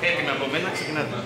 Έτοιμοι από μένα, ξεκινάτε.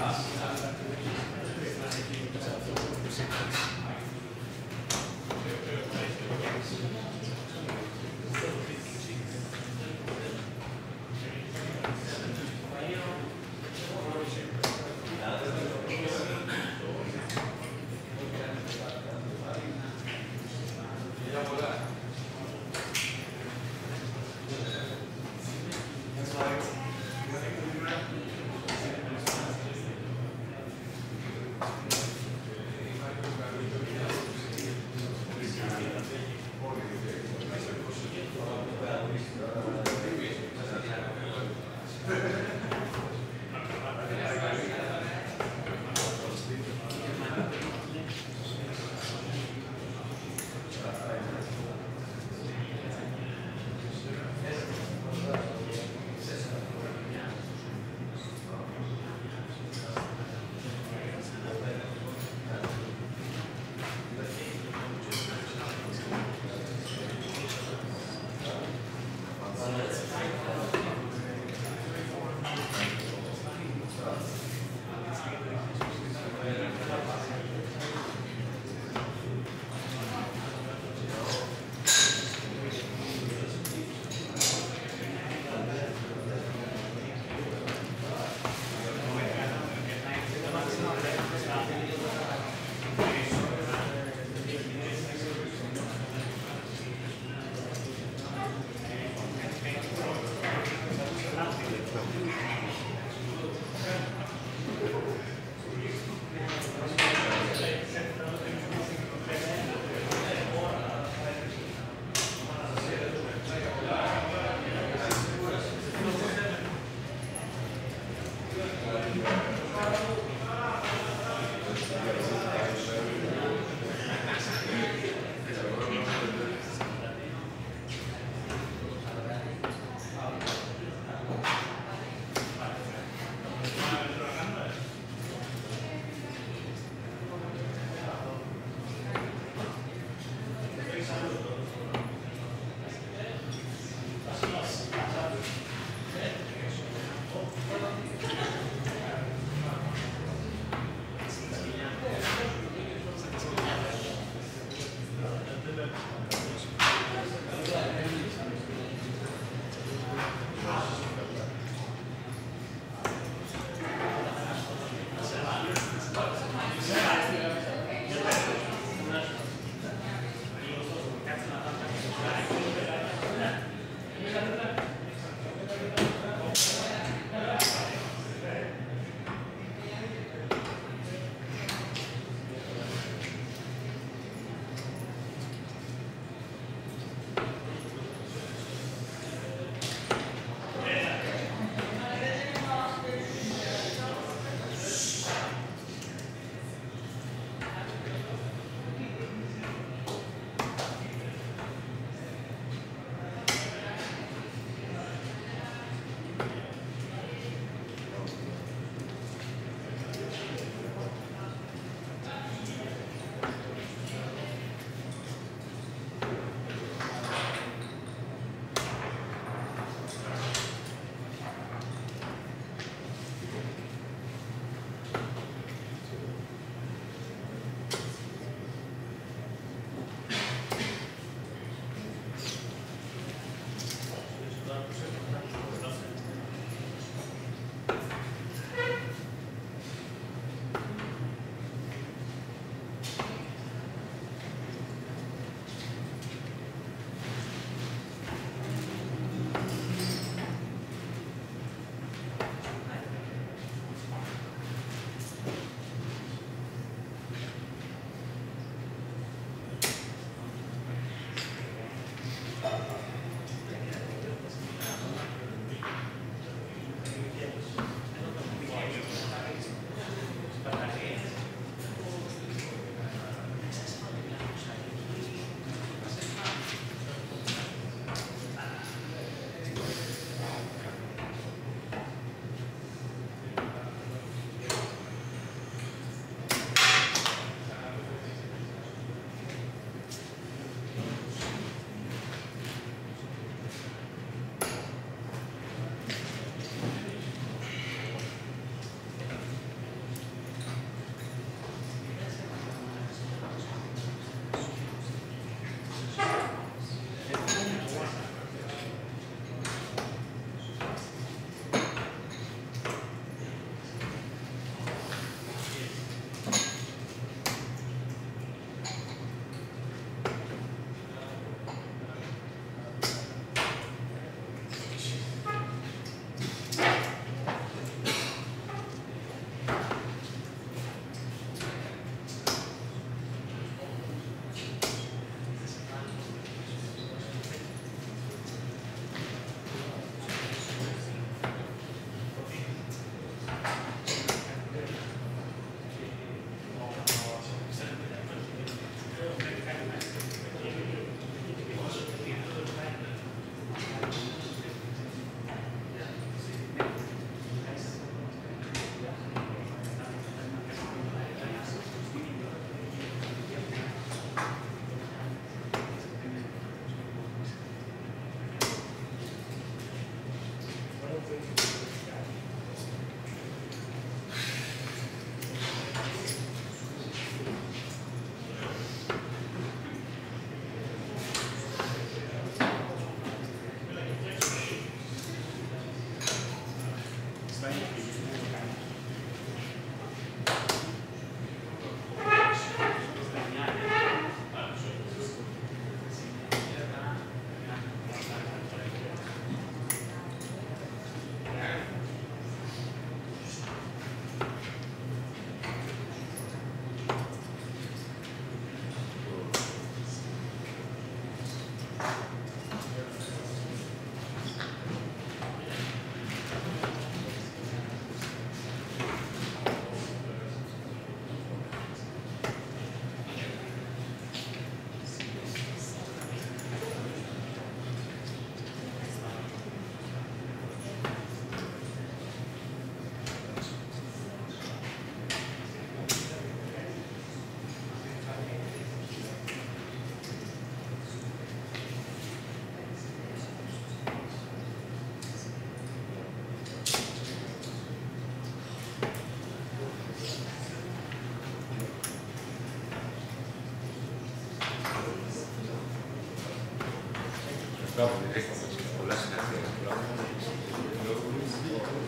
Thank you.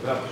Bravo.